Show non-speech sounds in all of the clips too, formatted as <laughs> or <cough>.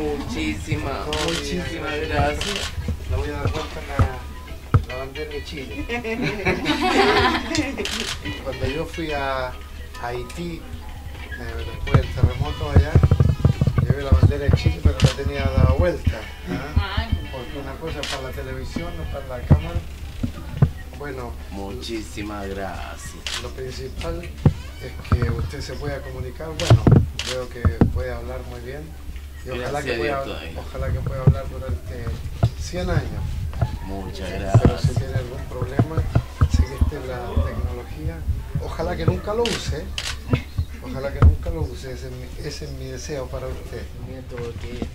Muchísimas, muchísimas gracias. Le voy a dar vuelta la, la bandera de Chile. <laughs> Cuando yo fui a Haití, eh, después del terremoto allá, llevé la bandera de Chile, pero la tenía dada vuelta. ¿ah? Porque una cosa es para la televisión, no para la cámara. Bueno, Muchísimas gracias. lo principal es que usted se pueda comunicar. Bueno, veo que puede hablar muy bien. Y ojalá que, pueda, ojalá que pueda hablar durante 100 años. Muchas Pero gracias. si tiene algún problema, sé que esta es la tecnología. Ojalá que nunca lo use. Ojalá que nunca lo use. Ese es mi, ese es mi deseo para usted. Nieto, que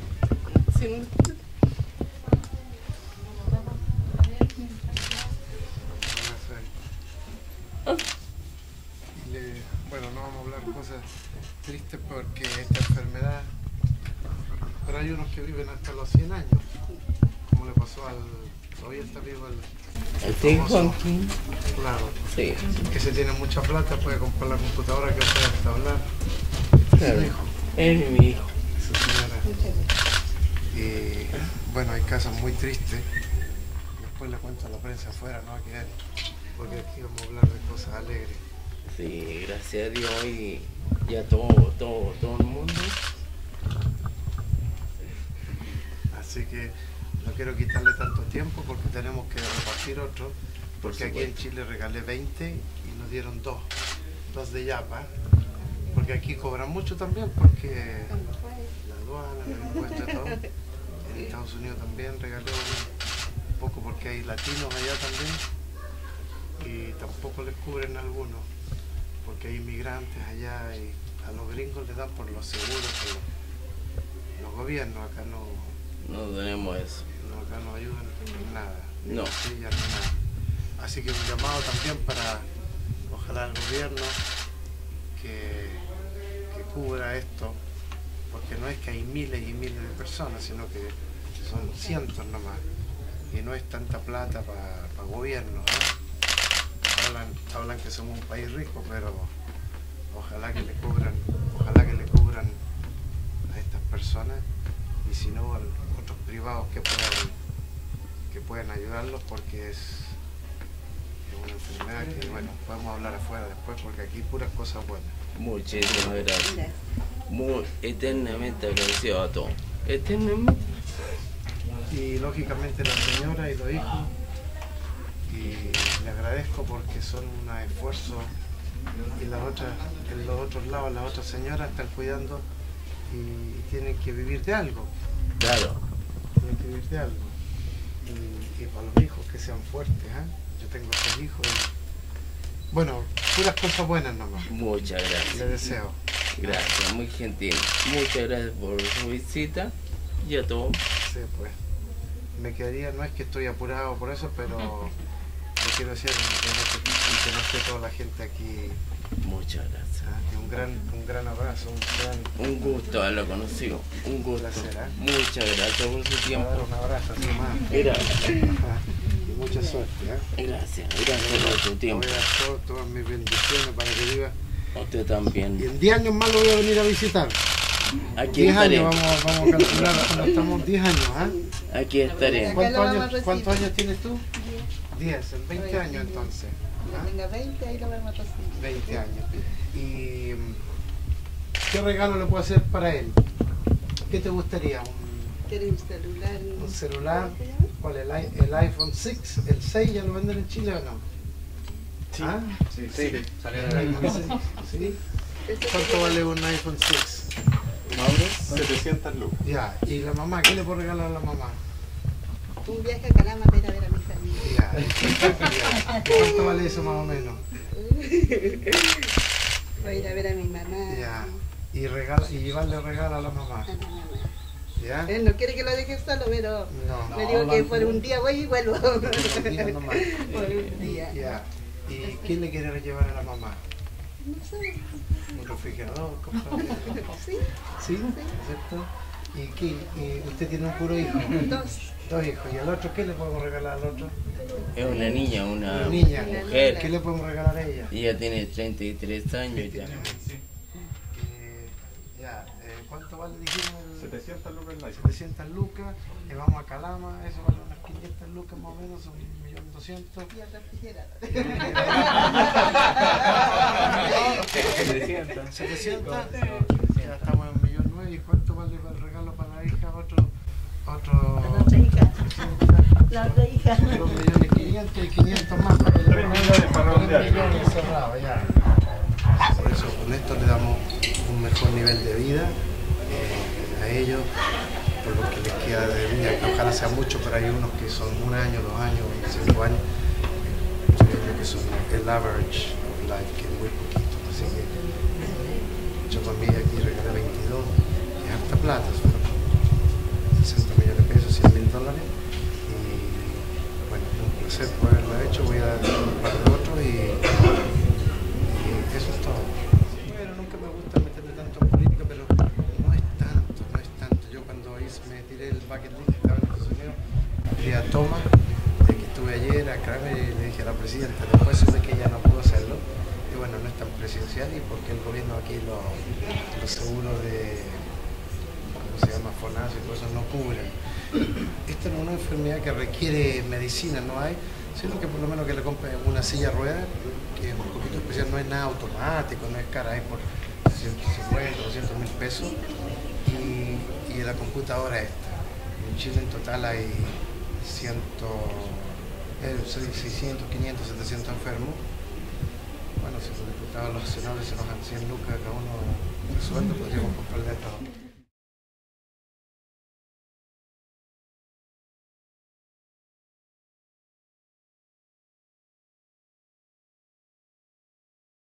bueno, no vamos a hablar cosas tristes porque esta enfermedad. Pero hay unos que viven hasta los 100 años. Como le pasó al. Todavía está vivo el. el Hawking. Claro. Sí, Que se tiene mucha plata, puede comprar la computadora que puede hasta hablar. claro. Es mi hijo. su señora. Y bueno, hay casos muy tristes. Después le cuento a la prensa afuera, no que porque aquí vamos a hablar de cosas alegres. Sí, gracias a Dios y ya todo, todo, todo el mundo. Así que no quiero quitarle tanto tiempo porque tenemos que repartir otro. Por Porque aquí en. Chile regalé 20 y nos dieron dos, dos de Yapa. Porque aquí cobran mucho también porque la aduana, el impuesto y todo. En Estados Unidos también regalé un poco porque hay latinos allá también y tampoco les cubren algunos porque hay inmigrantes allá y a los gringos les dan por los seguros, por los, los gobiernos, acá no, No tenemos eso. no, acá no ayudan en nada, No. nada. Así que un llamado también para, ojalá el gobierno que, que cubra esto, porque no es que hay miles y miles de personas, sino que son cientos nomás, y no es tanta plata para gobierno. ¿eh? Hablan, hablan que somos un país rico, pero ojalá que le cubran, ojalá que le cubran a estas personas y si no otros privados que puedan que puedan ayudarlos porque es, es una enfermedad que bueno podemos hablar afuera después porque aquí puras cosas buenas Muchísimas gracias. Muy eternamente agradecido a todos. Eternamente. y lógicamente la señora y los hijos y le agradezco porque son un esfuerzo y las otras en los otros lados las otras señoras están cuidando y tienen que vivir de algo Claro. tienen que vivir de algo y, y para los hijos que sean fuertes ¿eh? yo tengo tres hijos y, bueno puras cosas buenas nomás Muchas le gracias. deseo Gracias, muy gentil. Muchas gracias por su visita y a todos. Sí, pues. Me quedaría, no es que estoy apurado por eso, pero <laughs> quiero decir y que no esté toda la gente aquí. Muchas gracias. ¿ah? Y un gran, un gran abrazo, un gran Un gusto haberlo conocido. Un gusto. placer. ¿eh? Muchas gracias por su tiempo. un abrazo así más. Gracias. <laughs> Y mucha suerte. ¿eh? Gracias, gracias por su tiempo. Voy a todo- todas mis bendiciones para que viva. Usted Y también. en 10 años más lo voy a venir a visitar. Aquí 10 estaré. años, vamos, vamos a calcular cuando estamos 10 años. ¿ah? Aquí estaré. ¿Cuántos años. ¿Cuántos años tienes tú? 10, en 20 años entonces. ¿Ah? Cuando tenga 20, ahí lo recibir. 20 años. ¿Y mm, qué regalo le puedo hacer para él? ¿Qué te gustaría? ¿Un, ¿Quieres un celular? un celular? ¿Cuál? El, i- ¿El iPhone 6? ¿El 6 ya lo venden en Chile o no? Sí. ¿Ah? Sí, sí, salió <laughs> ¿El de iPhone 6? ¿Sí? Ese ¿Cuánto vale un iPhone 6? Mauro, 700 lucas. Ya. ¿Y la mamá? ¿Qué le puedo regalar a la mamá? Un viaje a Calama para ir a ver a mi ¿Cuánto vale eso más o menos? Voy a ir a ver a mi mamá. Ya. Y, regala, y llevarle regalo a la mamá. A mi mamá. ¿Ya? Él no quiere que lo deje solo, pero No. le digo que por un día voy y vuelvo. Un día nomás. <laughs> por un día. Ya. ¿Y quién le quiere llevar a la mamá? No sé. Un refrigerador. Sí, ¿Sí? ¿Cierto? ¿Y, quién? ¿Y usted tiene un puro hijo? dos. Dos hijos. ¿Y al otro qué le podemos regalar al otro? Es una niña, una, Una niña. mujer. ¿Qué le podemos regalar a ella? Ella tiene 33 años ya. Eh, ya, eh, ¿cuánto vale dijimos el 700 lucas el live. 700 lucas, le vamos a Calama, eso vale unas 500 lucas más o menos, son 1.200.000. Y al refrigerador. 700. 700, ya estamos en un millón nueve. ¿Y cuánto vale el regalo para la hija? Otro, otro. La otra hija. La otra hija. 2 millones 500 y 500 más para que le Tres millones para Tres redondear. millones cerrados, ya. Por eso con esto le damos un mejor nivel de vida eh, a ellos, por lo que les queda de vida, que ojalá sea mucho, pero hay unos que son un año, dos años, 25 años, eh, yo creo que son el average of life, que es muy poquito. Así que yo para mí aquí regalé 22, es harta plata, son 60 millones de pesos, 100 mil dólares. Y bueno, un placer por haberlo hecho, voy a dar un par de otros y, eso es todo. Bueno, nunca me gusta meterme tanto en política, pero no es tanto, no es tanto. Yo cuando hice, me tiré el bucket list, estaba en Estados Unidos, le a Thomas, de que estuve ayer a y le dije a la presidenta, después supe que ella no pudo hacerlo, y bueno, no es tan presidencial y porque el gobierno aquí los los seguros de, ¿cómo se llama? FONAS y cosas no cubren. Esta no es una enfermedad que requiere medicina, no hay, sino que por lo menos que le compre una silla de ruedas, que es un poquito especial, no es nada automático, no es cara, es por 150, 200 mil pesos, y, la computadora esta. En Chile en total hay 100, eh, 600, 500, 700 enfermos. Bueno, si los diputados, los senadores se nos dan 100 lucas cada uno de sueldo, podríamos comprarle esto.